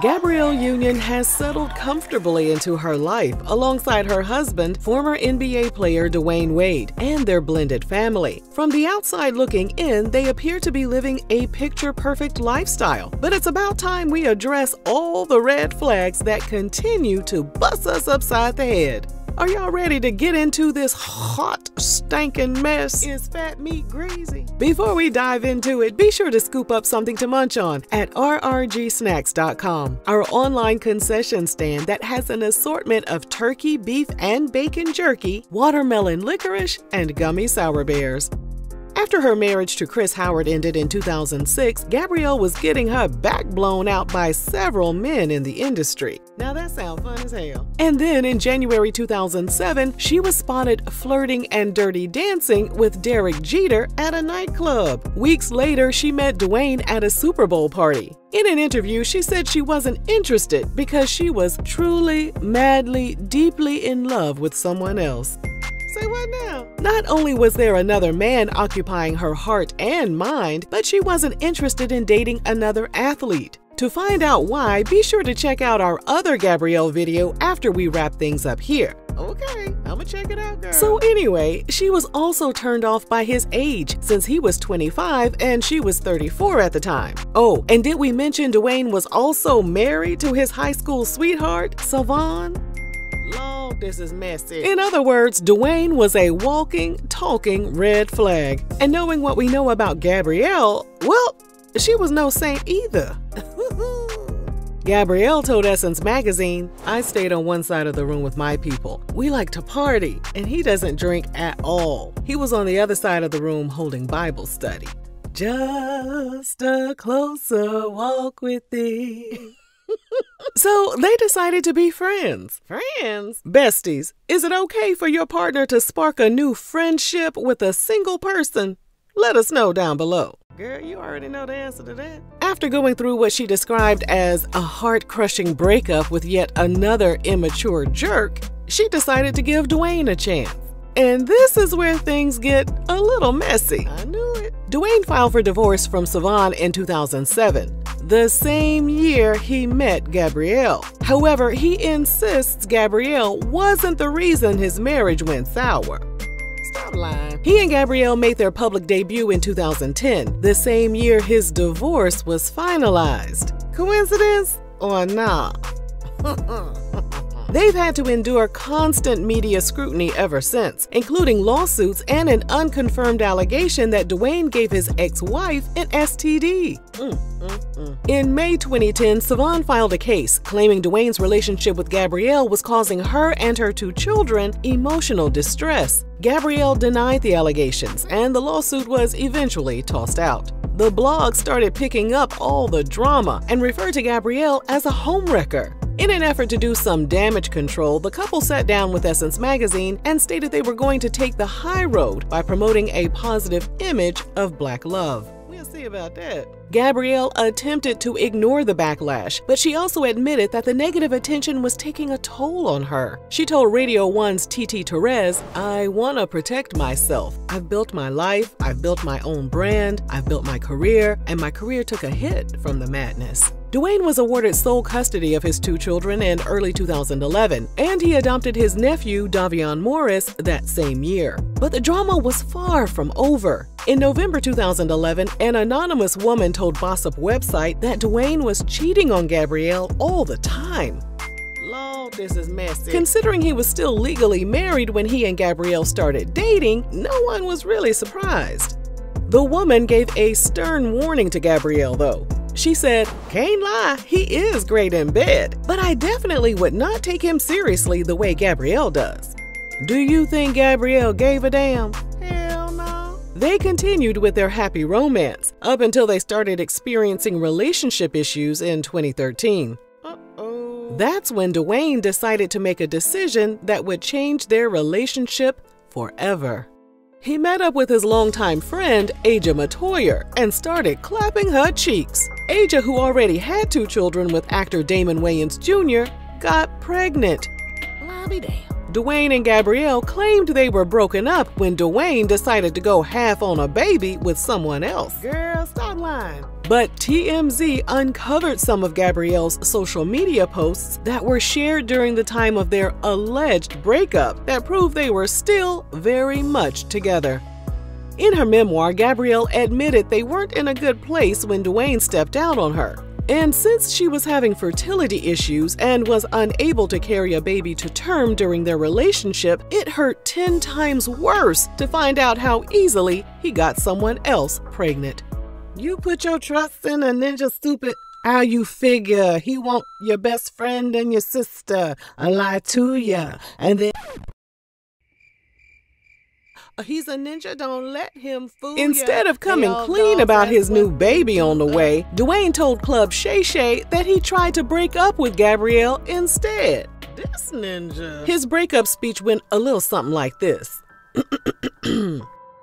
Gabrielle Union has settled comfortably into her life alongside her husband, former NBA player Dwyane Wade, and their blended family. From the outside looking in, they appear to be living a picture perfect lifestyle. But it's about time we address all the red flags that continue to bust us upside the head. Are y'all ready to get into this hot, stankin' mess? Is fat meat greasy? Before we dive into it, be sure to scoop up something to munch on at rrgsnacks.com, our online concession stand that has an assortment of turkey, beef, and bacon jerky, watermelon licorice, and gummy sour bears. After her marriage to Chris Howard ended in 2006, Gabrielle was getting her back blown out by several men in the industry. Now that sounds fun as hell. And then in January 2007, she was spotted flirting and dirty dancing with Derek Jeter at a nightclub. Weeks later, she met Dwyane at a Super Bowl party. In an interview, she said she wasn't interested because she was truly, madly, deeply in love with someone else. Say what now? Not only was there another man occupying her heart and mind, but she wasn't interested in dating another athlete. To find out why, be sure to check out our other Gabrielle video after we wrap things up here. Okay, I'ma check it out, girl. So anyway, she was also turned off by his age since he was 25 and she was 34 at the time. Oh, and did we mention Dwyane was also married to his high school sweetheart, Siohvaughn? Lord, this is messy. In other words, Dwyane was a walking, talking red flag. And knowing what we know about Gabrielle, well, she was no saint either. Gabrielle told Essence magazine, I stayed on one side of the room with my people. We like to party, and he doesn't drink at all. He was on the other side of the room holding Bible study. Just a closer walk with thee. So they decided to be friends. Friends? Besties, is it okay for your partner to spark a new friendship with a single person? Let us know down below. Girl, you already know the answer to that. After going through what she described as a heart crushing breakup with yet another immature jerk, she decided to give Dwyane a chance. And this is where things get a little messy. I knew it. Dwyane filed for divorce from Siohvaughn in 2007, the same year he met Gabrielle. However, he insists Gabrielle wasn't the reason his marriage went sour. He and Gabrielle made their public debut in 2010, the same year his divorce was finalized. Coincidence or not? They've had to endure constant media scrutiny ever since, including lawsuits and an unconfirmed allegation that Dwyane gave his ex wife an STD. Mm. In May 2010, Siohvaughn filed a case claiming Dwyane's relationship with Gabrielle was causing her and her two children emotional distress. Gabrielle denied the allegations, and the lawsuit was eventually tossed out. The blog started picking up all the drama and referred to Gabrielle as a homewrecker. In an effort to do some damage control, the couple sat down with Essence magazine and stated they were going to take the high road by promoting a positive image of black love. We'll see about that. Gabrielle attempted to ignore the backlash, but she also admitted that the negative attention was taking a toll on her. She told Radio 1's TT Torrez, I want to protect myself. I've built my life, I've built my own brand, I've built my career, and my career took a hit from the madness. Dwyane was awarded sole custody of his two children in early 2011, and he adopted his nephew, Dahveon Morris, that same year. But the drama was far from over. In November 2011, an anonymous woman told Bossip website that Dwyane was cheating on Gabrielle all the time. Lord, this is messy. Considering he was still legally married when he and Gabrielle started dating, no one was really surprised. The woman gave a stern warning to Gabrielle, though. She said, Can't lie, he is great in bed, but I definitely would not take him seriously the way Gabrielle does. Do you think Gabrielle gave a damn? Hell no. They continued with their happy romance up until they started experiencing relationship issues in 2013. Uh-oh. That's when Dwyane decided to make a decision that would change their relationship forever. He met up with his longtime friend, Aja Metoyer, and started clapping her cheeks. Aja, who already had two children with actor Damon Wayans Jr., got pregnant. Dwyane and Gabrielle claimed they were broken up when Dwyane decided to go half on a baby with someone else. Girl, stop lying. But TMZ uncovered some of Gabrielle's social media posts that were shared during the time of their alleged breakup that proved they were still very much together. In her memoir, Gabrielle admitted they weren't in a good place when Dwyane stepped out on her. And since she was having fertility issues and was unable to carry a baby to term during their relationship, it hurt 10 times worse to find out how easily he got someone else pregnant. You put your trust in a ninja stupid. How you figure he want your best friend and your sister. I lie to ya. And then He's a ninja, don't let him fool Instead of coming clean about his new baby on the way, Dwyane told Club Shay Shay that he tried to break up with Gabrielle instead. This ninja. His breakup speech went a little something like this.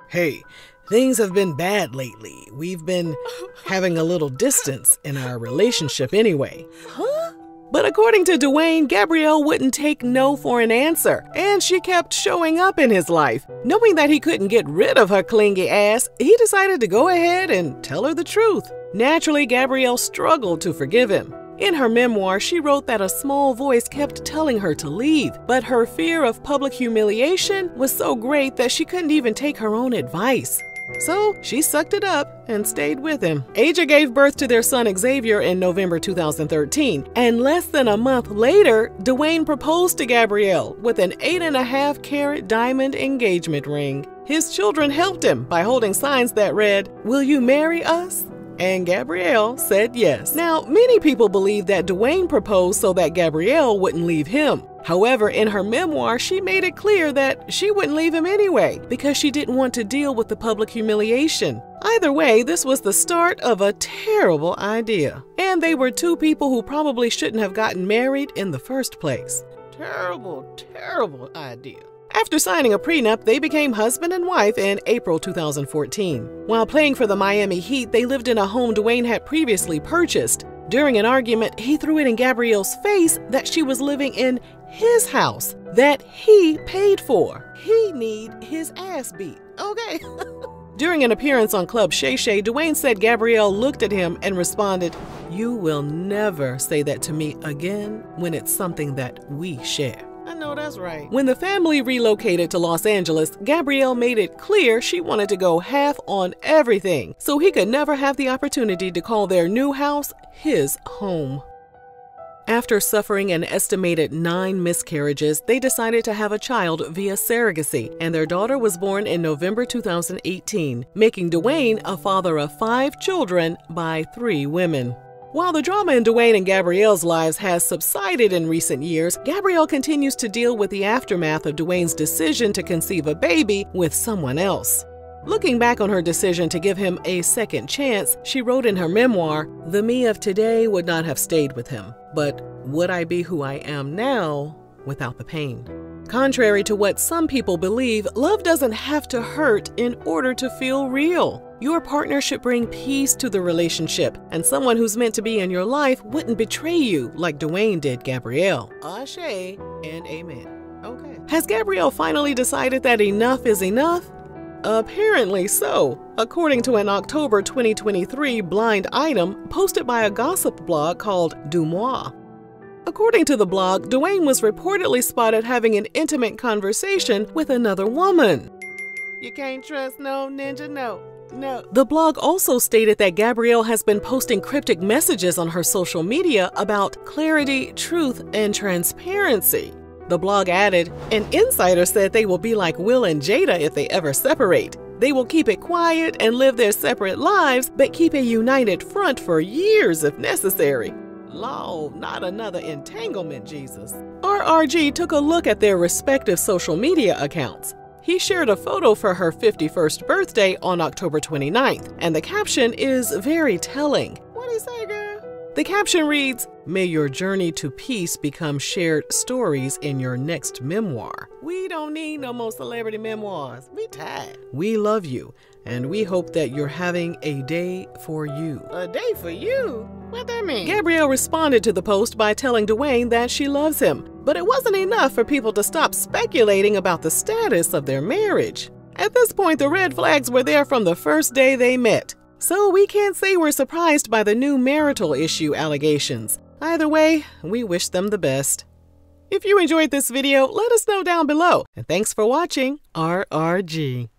hey, things have been bad lately. We've been having a little distance in our relationship anyway. Huh? But according to Dwyane, Gabrielle wouldn't take no for an answer, and she kept showing up in his life. Knowing that he couldn't get rid of her clingy ass, he decided to go ahead and tell her the truth. Naturally, Gabrielle struggled to forgive him. In her memoir, she wrote that a small voice kept telling her to leave, but her fear of public humiliation was so great that she couldn't even take her own advice. So she sucked it up and stayed with him. Aja gave birth to their son Xavier in November 2013, and less than a month later, Dwyane proposed to Gabrielle with an 8.5 carat diamond engagement ring. His children helped him by holding signs that read, Will you marry us? And Gabrielle said yes. Now, many people believe that Dwyane proposed so that Gabrielle wouldn't leave him. However, in her memoir, she made it clear that she wouldn't leave him anyway because she didn't want to deal with the public humiliation. Either way, this was the start of a terrible idea. And they were two people who probably shouldn't have gotten married in the first place. Terrible, terrible idea. After signing a prenup, they became husband and wife in April 2014. While playing for the Miami Heat, they lived in a home Dwyane had previously purchased. During an argument, he threw it in Gabrielle's face that she was living in his house that he paid for. He need his ass beat. Okay. During an appearance on Club Shay Shay, Dwyane said Gabrielle looked at him and responded, You will never say that to me again when it's something that we share. I know that's right. When the family relocated to Los Angeles, Gabrielle made it clear she wanted to go half on everything, so he could never have the opportunity to call their new house his home. After suffering an estimated nine miscarriages, they decided to have a child via surrogacy, and their daughter was born in November 2018, making Dwyane a father of five children by three women. While the drama in Dwyane and Gabrielle's lives has subsided in recent years, Gabrielle continues to deal with the aftermath of Dwyane's decision to conceive a baby with someone else. Looking back on her decision to give him a second chance, she wrote in her memoir, The me of today would not have stayed with him, but would I be who I am now without the pain? Contrary to what some people believe, love doesn't have to hurt in order to feel real. Your partner should bring peace to the relationship, and someone who's meant to be in your life wouldn't betray you like Dwyane did Gabrielle. Ashe and amen. Okay. Has Gabrielle finally decided that enough is enough? Apparently so, according to an October 2023 blind item posted by a gossip blog called DeuxMoi. According to the blog, Dwyane was reportedly spotted having an intimate conversation with another woman. You can't trust no ninja, no. No. The blog also stated that Gabrielle has been posting cryptic messages on her social media about clarity, truth, and transparency. The blog added, An insider said they will be like Will and Jada if they ever separate. They will keep it quiet and live their separate lives, but keep a united front for years if necessary. Law, not another entanglement, Jesus. RRG took a look at their respective social media accounts. He shared a photo for her 51st birthday on October 29th, and the caption is very telling. What do you say, girl? The caption reads May your journey to peace become shared stories in your next memoir. We don't need no more celebrity memoirs. We tired. We love you, and we hope that you're having a day for you. A day for you? What that mean? Gabrielle responded to the post by telling Dwyane that she loves him, but it wasn't enough for people to stop speculating about the status of their marriage. At this point, the red flags were there from the first day they met. So we can't say we're surprised by the new marital issue allegations. Either way, we wish them the best. If you enjoyed this video, let us know down below. And thanks for watching RRG.